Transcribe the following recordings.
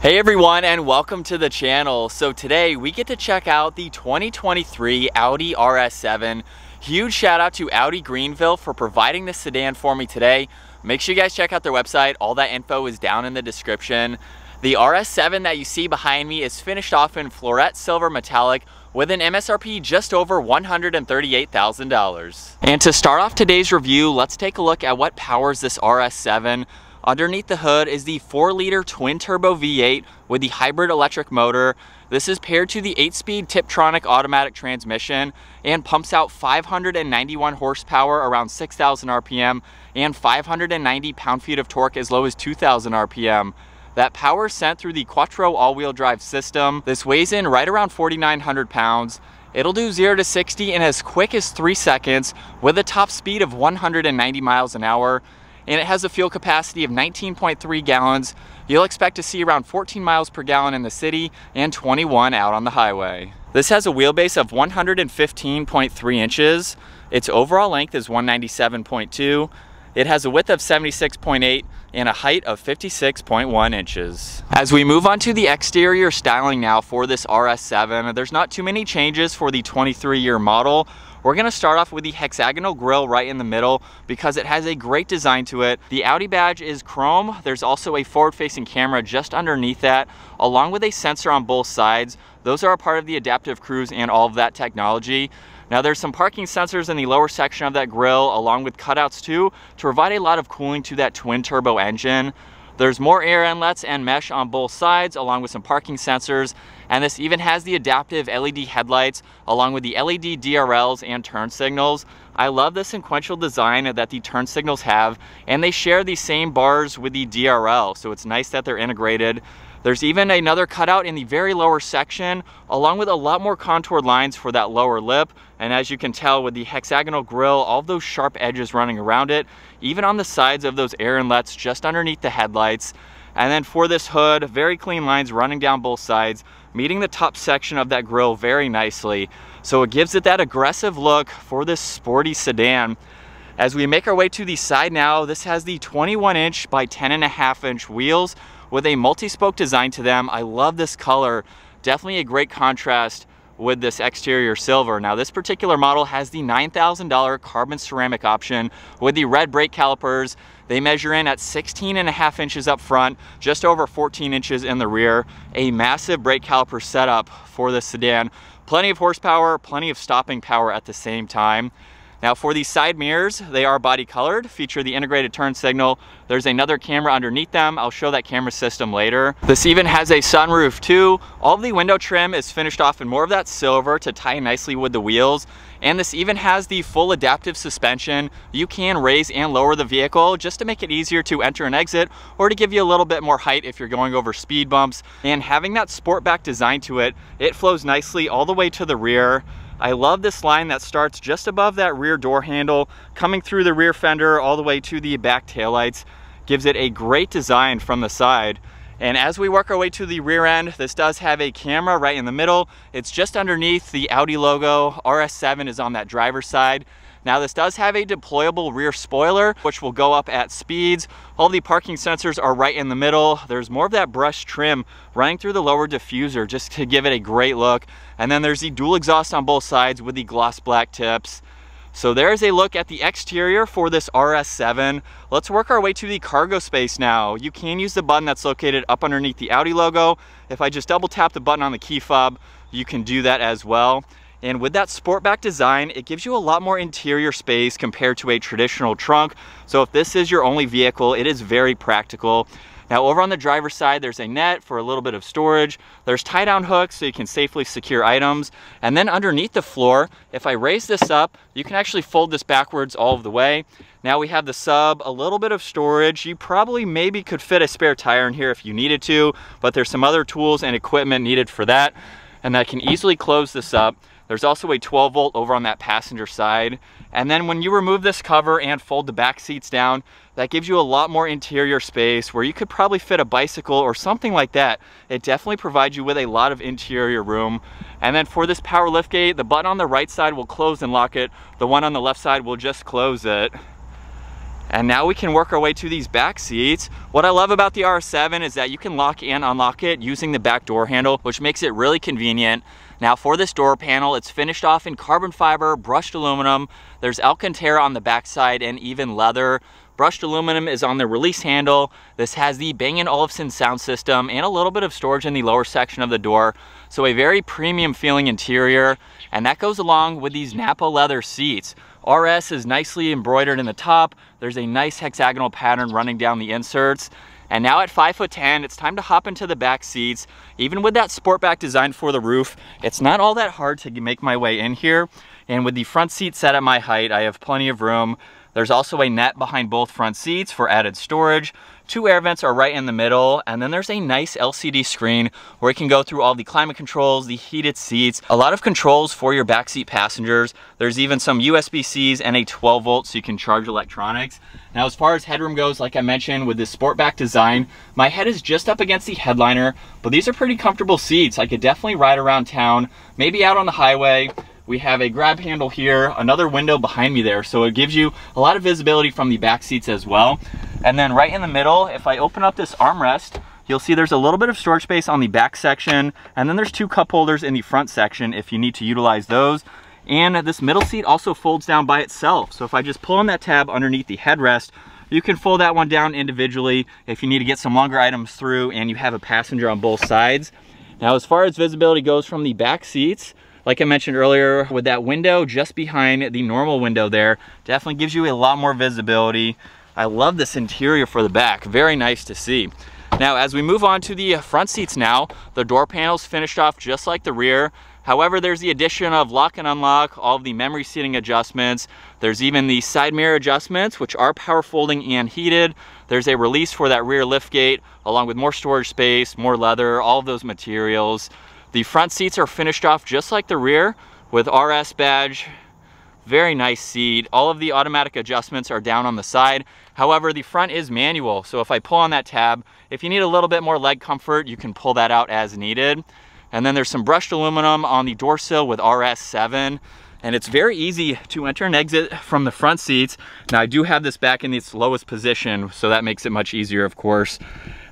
Hey everyone and welcome to the channel. So today we get to check out the 2023 Audi RS7. Huge shout out to Audi Greenville for providing this sedan for me today. Make sure you guys check out their website. All that info is down in the description. The RS7 that you see behind me is finished off in Floret Silver Metallic with an MSRP just over $138,000. And to start off today's review, let's take a look at what powers this RS7. Underneath the hood is the 4 liter twin turbo V8 with the hybrid electric motor. This is paired to the 8-speed Tiptronic automatic transmission and pumps out 591 horsepower around 6,000 RPM and 590 pound-feet of torque as low as 2,000 RPM. That power is sent through the Quattro all-wheel drive system. This weighs in right around 4,900 pounds. It'll do 0 to 60 in as quick as 3 seconds with a top speed of 190 miles an hour and it has a fuel capacity of 19.3 gallons. You'll expect to see around 14 miles per gallon in the city and 21 out on the highway. This has a wheelbase of 115.3 inches. Its overall length is 197.2. It has a width of 76.8 and a height of 56.1 inches. As we move on to the exterior styling now for this RS7, there's not too many changes for the 23 year model. We're gonna start off with the hexagonal grille right in the middle because it has a great design to it. The Audi badge is chrome. There's also a forward-facing camera just underneath that, along with a sensor on both sides. Those are a part of the adaptive cruise and all of that technology. Now there's some parking sensors in the lower section of that grille along with cutouts too to provide a lot of cooling to that twin turbo engine. There's more air inlets and mesh on both sides along with some parking sensors and this even has the adaptive LED headlights along with the LED DRLs and turn signals. I love the sequential design that the turn signals have and they share the same bars with the DRL so it's nice that they're integrated. There's even another cutout in the very lower section, along with a lot more contoured lines for that lower lip. And as you can tell with the hexagonal grille, all those sharp edges running around it, even on the sides of those air inlets just underneath the headlights. And then for this hood, very clean lines running down both sides, meeting the top section of that grille very nicely. So it gives it that aggressive look for this sporty sedan. As we make our way to the side now, this has the 21 inch by 10 and a half inch wheels with a multi-spoke design to them. I love this color. Definitely a great contrast with this exterior silver. Now this particular model has the $9,000 carbon ceramic option with the red brake calipers. They measure in at 16 and a half inches up front, just over 14 inches in the rear. A massive brake caliper setup for this sedan. Plenty of horsepower, plenty of stopping power at the same time. Now for these side mirrors, they are body colored, feature the integrated turn signal. There's another camera underneath them. I'll show that camera system later. This even has a sunroof too. All the window trim is finished off in more of that silver to tie nicely with the wheels. And this even has the full adaptive suspension. You can raise and lower the vehicle just to make it easier to enter and exit or to give you a little bit more height if you're going over speed bumps. And having that sportback design to it, it flows nicely all the way to the rear. I love this line that starts just above that rear door handle, coming through the rear fender all the way to the back taillights. Gives it a great design from the side. And as we work our way to the rear end, this does have a camera right in the middle. It's just underneath the Audi logo. RS7 is on that driver's side. Now this does have a deployable rear spoiler, which will go up at speeds. All the parking sensors are right in the middle. There's more of that brush trim running through the lower diffuser just to give it a great look. And then there's the dual exhaust on both sides with the gloss black tips. So there's a look at the exterior for this RS7. Let's work our way to the cargo space now. You can use the button that's located up underneath the Audi logo. If I just double tap the button on the key fob, you can do that as well. And with that Sportback design, it gives you a lot more interior space compared to a traditional trunk. So if this is your only vehicle, it is very practical. Now over on the driver's side, there's a net for a little bit of storage. There's tie down hooks so you can safely secure items. And then underneath the floor, if I raise this up, you can actually fold this backwards all of the way. Now we have the sub, a little bit of storage. You probably maybe could fit a spare tire in here if you needed to, but there's some other tools and equipment needed for that. And I can easily close this up. There's also a 12 volt over on that passenger side. And then when you remove this cover and fold the back seats down, that gives you a lot more interior space where you could probably fit a bicycle or something like that. It definitely provides you with a lot of interior room. And then for this power lift gate, the button on the right side will close and lock it. The one on the left side will just close it. And now we can work our way to these back seats. What I love about the R7 is that you can lock and unlock it using the back door handle, which makes it really convenient. Now for this door panel, it's finished off in carbon fiber, brushed aluminum. There's Alcantara on the backside and even leather. Brushed aluminum is on the release handle. This has the Bang & Olufsen sound system and a little bit of storage in the lower section of the door. So a very premium feeling interior. And that goes along with these Napa leather seats. RS is nicely embroidered in the top. There's a nice hexagonal pattern running down the inserts. And now at 5 foot 10, it's time to hop into the back seats. Even with that sport back designed for the roof, it's not all that hard to make my way in here. And with the front seat set at my height, I have plenty of room. There's also a net behind both front seats for added storage. Two air vents are right in the middle, and then there's a nice LCD screen where you can go through all the climate controls, the heated seats, a lot of controls for your backseat passengers. There's even some USB-Cs and a 12 volt so you can charge electronics. Now, as far as headroom goes, like I mentioned, with this sportback design, my head is just up against the headliner, but these are pretty comfortable seats. I could definitely ride around town, maybe out on the highway, we have a grab handle here, another window behind me there. So it gives you a lot of visibility from the back seats as well. And then right in the middle, if I open up this armrest, you'll see there's a little bit of storage space on the back section. And then there's two cup holders in the front section if you need to utilize those. And this middle seat also folds down by itself. So if I just pull on that tab underneath the headrest, you can fold that one down individually if you need to get some longer items through and you have a passenger on both sides. Now, as far as visibility goes from the back seats, like I mentioned earlier, with that window just behind the normal window there, definitely gives you a lot more visibility. I love this interior for the back, very nice to see. Now, as we move on to the front seats now, the door panels finished off just like the rear. However, there's the addition of lock and unlock, all of the memory seating adjustments. There's even the side mirror adjustments, which are power folding and heated. There's a release for that rear lift gate, along with more storage space, more leather, all of those materials. The front seats are finished off just like the rear with RS badge. Very nice seat. All of the automatic adjustments are down on the side. However, the front is manual. So if I pull on that tab, if you need a little bit more leg comfort, you can pull that out as needed. And then there's some brushed aluminum on the door sill with RS7 and it's very easy to enter and exit from the front seats. Now I do have this back in its lowest position, so that makes it much easier, of course.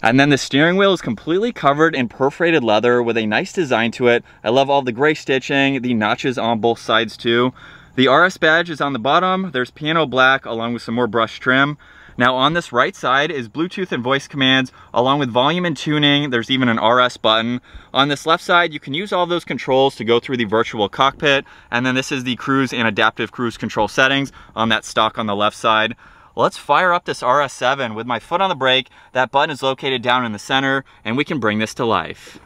And then the steering wheel is completely covered in perforated leather with a nice design to it. I love all the gray stitching, the notches on both sides too. The RS badge is on the bottom. There's piano black along with some more brush trim. Now on this right side is Bluetooth and voice commands along with volume and tuning. There's even an RS button. On this left side, you can use all those controls to go through the virtual cockpit. And then this is the cruise and adaptive cruise control settings on that stalk on the left side. Let's fire up this RS7 with my foot on the brake. That button is located down in the center and we can bring this to life.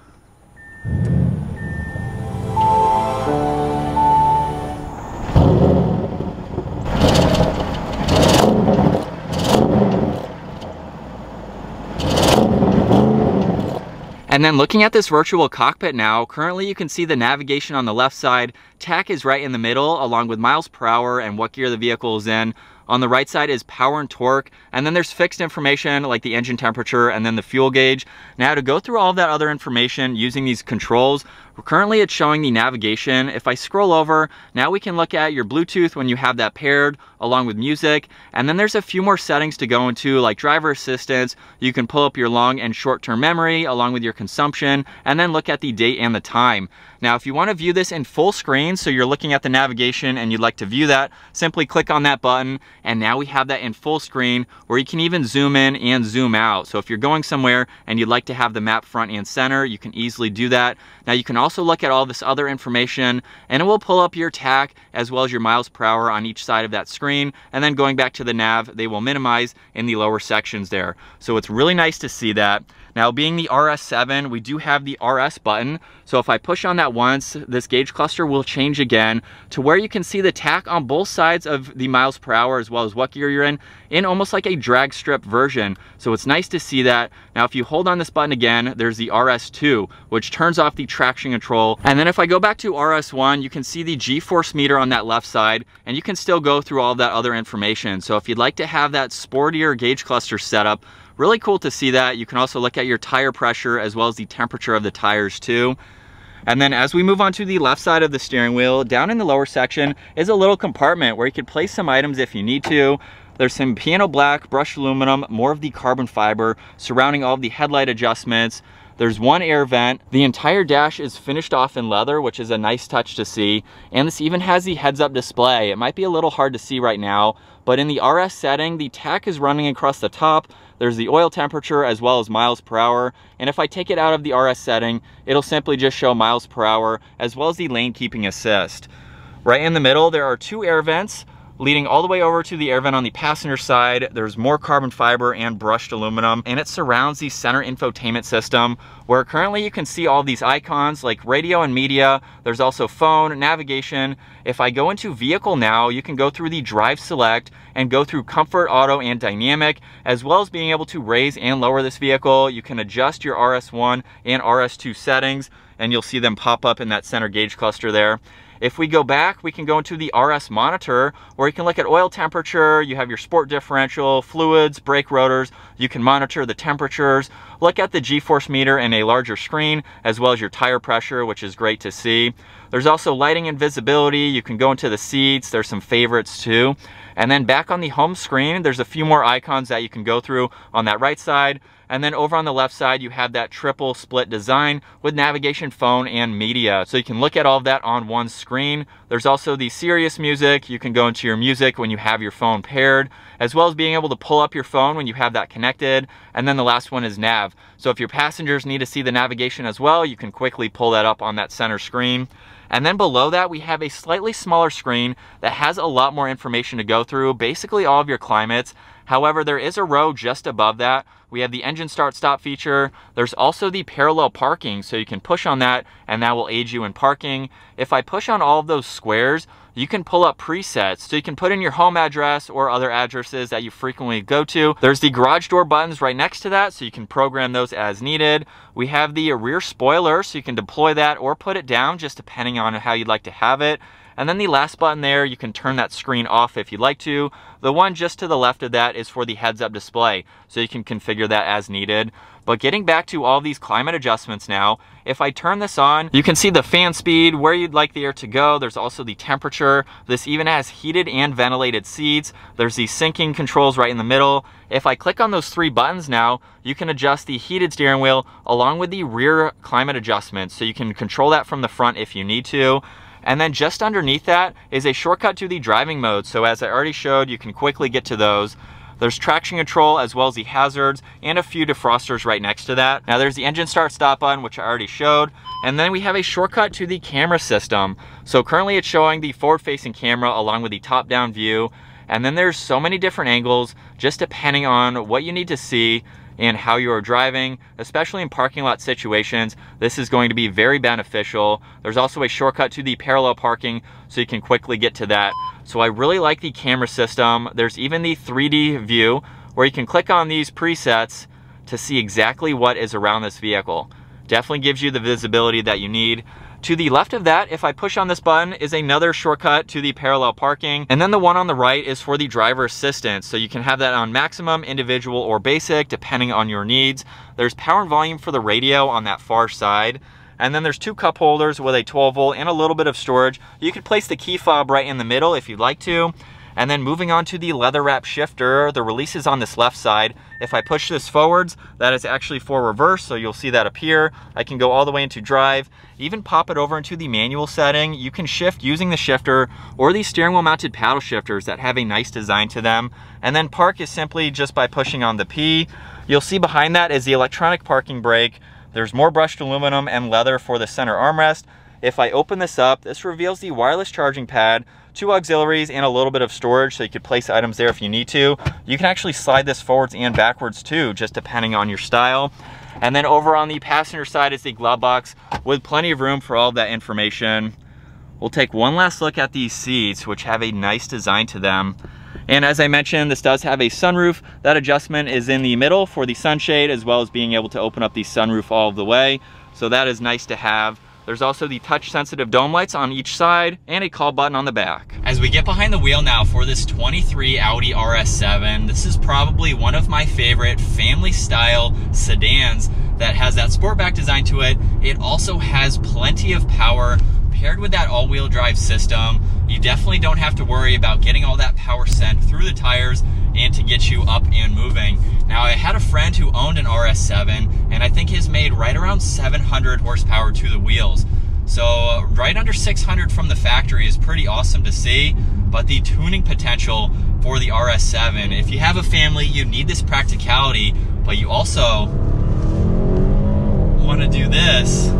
And then looking at this virtual cockpit now, currently you can see the navigation on the left side. Tach is right in the middle along with miles per hour and what gear the vehicle is in. On the right side is power and torque, and then there's fixed information like the engine temperature and then the fuel gauge. Now to go through all that other information using these controls, currently it's showing the navigation. If I scroll over, now we can look at your Bluetooth when you have that paired along with music. And then there's a few more settings to go into like driver assistance. You can pull up your long and short-term memory along with your consumption and then look at the date and the time. Now, if you want to view this in full screen, so you're looking at the navigation and you'd like to view that, simply click on that button and now we have that in full screen where you can even zoom in and zoom out. So if you're going somewhere and you'd like to have the map front and center, you can easily do that. Now you can also look at all this other information and it will pull up your tach as well as your miles per hour on each side of that screen. And then going back to the nav, they will minimize in the lower sections there. So it's really nice to see that. Now being the RS7, we do have the RS button. So if I push on that once, this gauge cluster will change again to where you can see the tach on both sides of the miles per hour as well as what gear you're in, in almost like a drag strip version. So it's nice to see that. Now if you hold on this button again, there's the RS2, which turns off the traction control. And then if I go back to RS1, you can see the G-force meter on that left side, and you can still go through all that other information. So if you'd like to have that sportier gauge cluster set up, Really cool to see that. You can also look at your tire pressure as well as the temperature of the tires too. And then as we move on to the left side of the steering wheel, down in the lower section is a little compartment where you can place some items if you need to. There's some piano black, brushed aluminum, more of the carbon fiber surrounding all of the headlight adjustments. There's one air vent. The entire dash is finished off in leather, which is a nice touch to see. And this even has the heads up display. It might be a little hard to see right now, but in the RS setting, the tach is running across the top. There's the oil temperature as well as miles per hour. And if I take it out of the RS setting, it'll simply just show miles per hour as well as the lane keeping assist. Right in the middle, there are two air vents leading all the way over to the air vent on the passenger side. There's more carbon fiber and brushed aluminum, and it surrounds the center infotainment system, where currently you can see all these icons like radio and media. There's also phone, navigation. If I go into vehicle now, you can go through the drive select and go through comfort, auto, and dynamic, as well as being able to raise and lower this vehicle. You can adjust your RS1 and RS2 settings, and you'll see them pop up in that center gauge cluster there. If we go back, we can go into the RS monitor where you can look at oil temperature, you have your sport differential, fluids, brake rotors, you can monitor the temperatures, look at the G-force meter in a larger screen, as well as your tire pressure, which is great to see. There's also lighting and visibility. You can go into the seats. There's some favorites too. And then back on the home screen, there's a few more icons that you can go through on that right side. And then over on the left side, you have that triple split design with navigation, phone, and media. So you can look at all of that on one screen. There's also the Sirius music. You can go into your music when you have your phone paired, as well as being able to pull up your phone when you have that connected. And then the last one is nav. So if your passengers need to see the navigation as well, you can quickly pull that up on that center screen. And then below that, we have a slightly smaller screen that has a lot more information to go through, basically all of your climates. However, there is a row just above that. We have the engine start stop feature. There's also the parallel parking, so you can push on that and that will aid you in parking. If I push on all of those squares, you can pull up presets. So you can put in your home address or other addresses that you frequently go to. There's the garage door buttons right next to that, so you can program those as needed. We have the rear spoiler, so you can deploy that or put it down, just depending on how you'd like to have it. And then the last button there, you can turn that screen off if you'd like to. The one just to the left of that is for the heads-up display, so you can configure that as needed. But getting back to all these climate adjustments now, if I turn this on, you can see the fan speed, where you'd like the air to go. There's also the temperature. This even has heated and ventilated seats. There's the syncing controls right in the middle. If I click on those three buttons now, you can adjust the heated steering wheel along with the rear climate adjustment. So you can control that from the front if you need to. And then just underneath that is a shortcut to the driving mode. So as I already showed, you can quickly get to those. There's traction control as well as the hazards and a few defrosters right next to that. Now there's the engine start stop button, which I already showed. And then we have a shortcut to the camera system. So currently it's showing the forward facing camera along with the top down view. And then there's so many different angles, just depending on what you need to see and how you are driving, especially in parking lot situations. This is going to be very beneficial. There's also a shortcut to the parallel parking so you can quickly get to that. So I really like the camera system. There's even the 3D view where you can click on these presets to see exactly what is around this vehicle. Definitely gives you the visibility that you need. To the left of that, if I push on this button, is another shortcut to the parallel parking. And then the one on the right is for the driver assistance. So you can have that on maximum, individual, or basic, depending on your needs. There's power and volume for the radio on that far side. And then there's two cup holders with a 12 volt and a little bit of storage. You could place the key fob right in the middle if you'd like to. And then moving on to the leather wrap shifter, the release is on this left side. If I push this forwards, that is actually for reverse, so you'll see that appear. I can go all the way into drive, even pop it over into the manual setting. You can shift using the shifter or these steering wheel mounted paddle shifters that have a nice design to them. And then park is simply just by pushing on the P. You'll see behind that is the electronic parking brake. There's more brushed aluminum and leather for the center armrest. If I open this up, this reveals the wireless charging pad, two auxiliaries, and a little bit of storage so you could place items there if you need to. You can actually slide this forwards and backwards too, just depending on your style. And then over on the passenger side is the glove box with plenty of room for all of that information. We'll take one last look at these seats, which have a nice design to them. And as I mentioned, this does have a sunroof. That adjustment is in the middle for the sunshade, as well as being able to open up the sunroof all the way. So that is nice to have. There's also the touch sensitive dome lights on each side and a call button on the back. As we get behind the wheel now for this 23 Audi RS7, this is probably one of my favorite family style sedans that has that sportback design to it. It also has plenty of power paired with that all-wheel drive system. You definitely don't have to worry about getting all that power sent through the tires and to get you up and moving. Now, I had a friend who owned an RS7, and I think has made right around 700 horsepower to the wheels. So right under 600 from the factory is pretty awesome to see, but the tuning potential for the RS7, if you have a family, you need this practicality, but you also want to do this.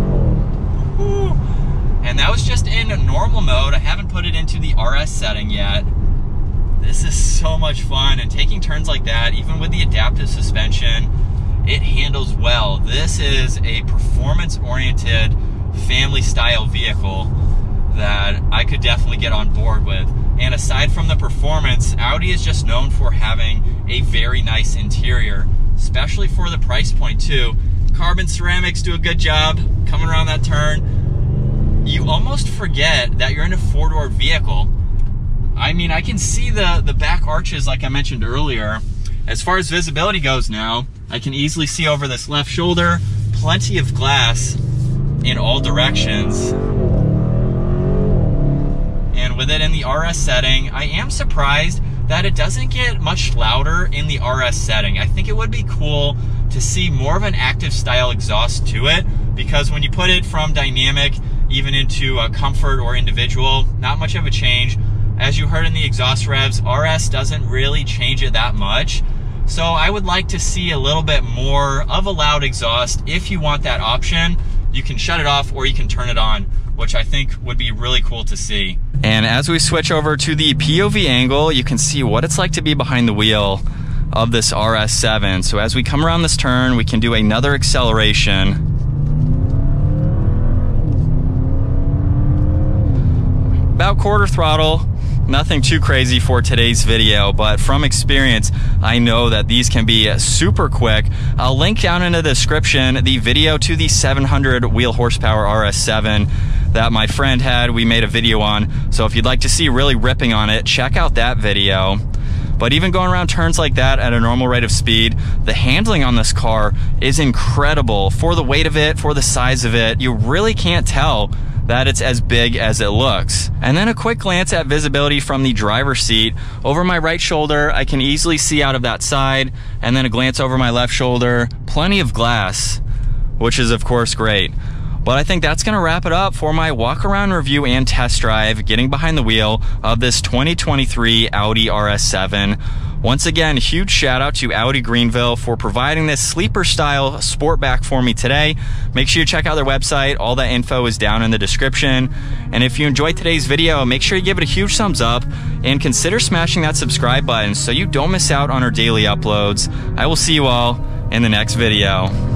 And that was just in normal mode. I haven't put it into the RS setting yet. This is so much fun and taking turns like that, even with the adaptive suspension, it handles well. This is a performance oriented family style vehicle that I could definitely get on board with. And aside from the performance, Audi is just known for having a very nice interior, especially for the price point too. Carbon ceramics do a good job coming around that turn. You almost forget that you're in a four-door vehicle I mean, I can see the, the back arches like I mentioned earlier. As far as visibility goes now, I can easily see over this left shoulder, plenty of glass in all directions. And with it in the RS setting, I am surprised that it doesn't get much louder in the RS setting. I think it would be cool to see more of an active style exhaust to it because when you put it from dynamic even into a comfort or individual, not much of a change. As you heard in the exhaust revs, RS doesn't really change it that much. So I would like to see a little bit more of a loud exhaust. If you want that option, you can shut it off or you can turn it on, which I think would be really cool to see. And as we switch over to the POV angle, you can see what it's like to be behind the wheel of this RS7. So as we come around this turn, we can do another acceleration. About quarter throttle, Nothing too crazy for today's video, but from experience, I know that these can be super quick. I'll link down in the description the video to the 700 wheel horsepower RS7 that my friend had, we made a video on. So if you'd like to see really ripping on it, check out that video. But even going around turns like that at a normal rate of speed, the handling on this car is incredible. For the weight of it, for the size of it, you really can't tell that it's as big as it looks. And then a quick glance at visibility from the driver's seat. Over my right shoulder, I can easily see out of that side, and then a glance over my left shoulder, plenty of glass, which is of course great. But I think that's going to wrap it up for my walk around review and test drive, getting behind the wheel of this 2023 Audi RS7. Once again, huge shout out to Audi Greenville for providing this sleeper style sportback for me today. Make sure you check out their website. All that info is down in the description. And if you enjoyed today's video, make sure you give it a huge thumbs up and consider smashing that subscribe button so you don't miss out on our daily uploads. I will see you all in the next video.